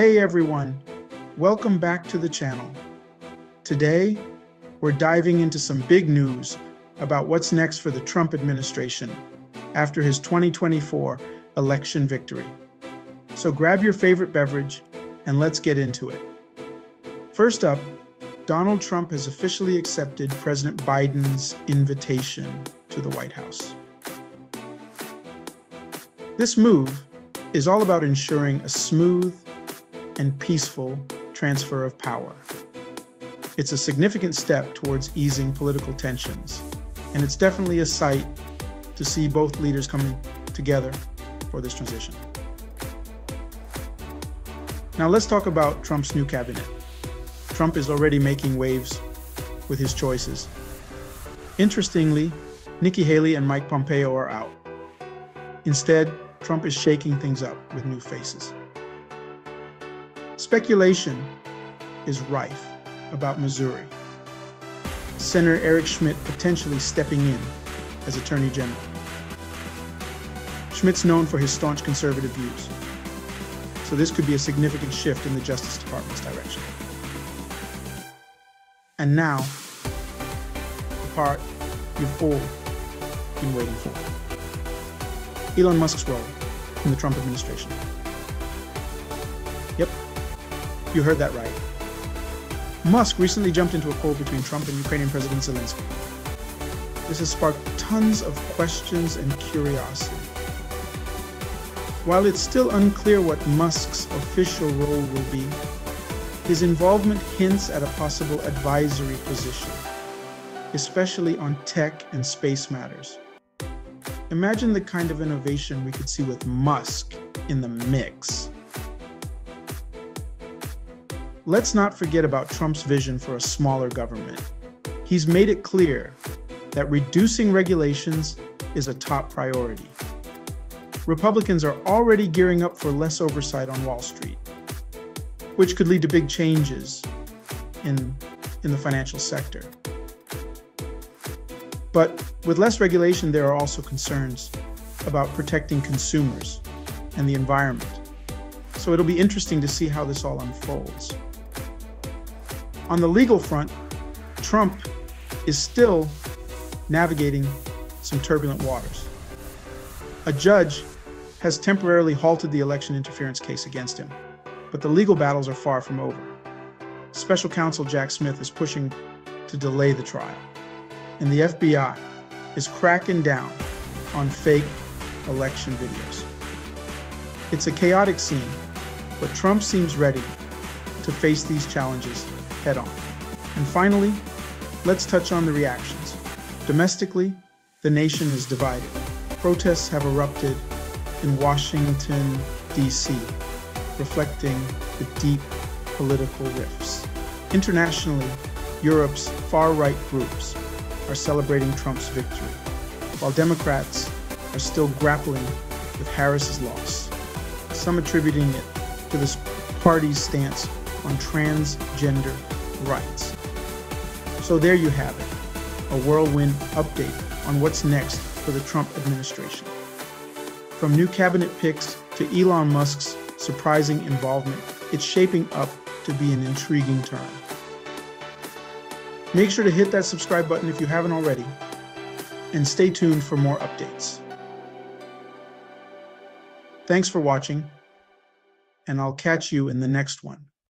Hey everyone, welcome back to the channel. Today, we're diving into some big news about what's next for the Trump administration after his 2024 election victory. So grab your favorite beverage and let's get into it. First up, Donald Trump has officially accepted President Biden's invitation to the White House. This move is all about ensuring a smooth and peaceful transfer of power. It's a significant step towards easing political tensions, and it's definitely a sight to see both leaders coming together for this transition. Now let's talk about Trump's new cabinet. Trump is already making waves with his choices. Interestingly, Nikki Haley and Mike Pompeo are out. Instead, Trump is shaking things up with new faces. Speculation is rife about Missouri. Senator Eric Schmitt potentially stepping in as Attorney General. Schmitt's known for his staunch conservative views, so this could be a significant shift in the Justice Department's direction. And now, the part you've all been waiting for. Elon Musk's role in the Trump administration. Yep, you heard that right. Musk recently jumped into a call between Trump and Ukrainian President Zelensky. This has sparked tons of questions and curiosity. While it's still unclear what Musk's official role will be, his involvement hints at a possible advisory position, especially on tech and space matters. Imagine the kind of innovation we could see with Musk in the mix. Let's not forget about Trump's vision for a smaller government. He's made it clear that reducing regulations is a top priority. Republicans are already gearing up for less oversight on Wall Street, which could lead to big changes in, in the financial sector. But with less regulation, there are also concerns about protecting consumers and the environment. So it'll be interesting to see how this all unfolds. On the legal front, Trump is still navigating some turbulent waters. A judge has temporarily halted the election interference case against him, but the legal battles are far from over. Special counsel Jack Smith is pushing to delay the trial and the FBI is cracking down on fake election videos. It's a chaotic scene, but Trump seems ready to face these challenges head on. And finally, let's touch on the reactions. Domestically, the nation is divided. Protests have erupted in Washington, D.C., reflecting the deep political rifts. Internationally, Europe's far right groups are celebrating Trump's victory, while Democrats are still grappling with Harris's loss, some attributing it to this party's stance on transgender rights. So there you have it, a whirlwind update on what's next for the Trump administration. From new cabinet picks to Elon Musk's surprising involvement, it's shaping up to be an intriguing term. Make sure to hit that subscribe button if you haven't already, and stay tuned for more updates. Thanks for watching, and I'll catch you in the next one.